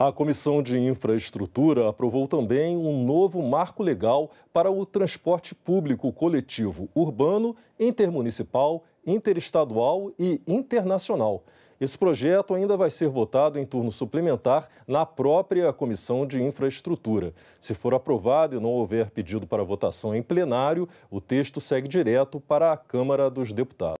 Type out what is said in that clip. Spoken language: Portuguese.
A Comissão de Infraestrutura aprovou também um novo marco legal para o transporte público coletivo urbano, intermunicipal, interestadual e internacional. Esse projeto ainda vai ser votado em turno suplementar na própria Comissão de Infraestrutura. Se for aprovado e não houver pedido para votação em plenário, o texto segue direto para a Câmara dos Deputados.